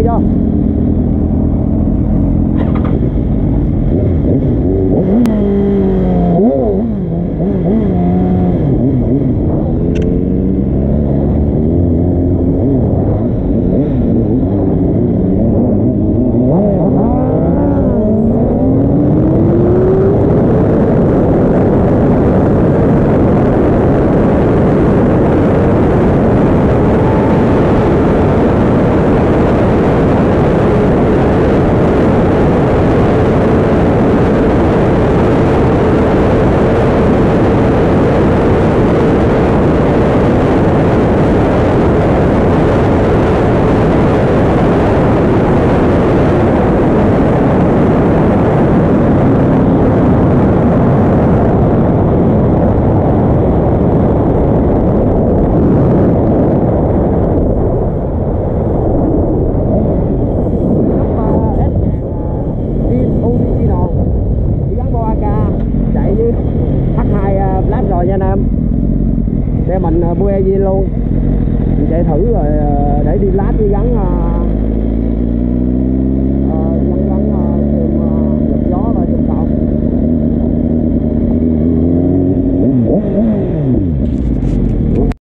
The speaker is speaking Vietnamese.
Ja. Để mình à, BUE luôn mình chạy thử rồi à, để đi lát với gắn à,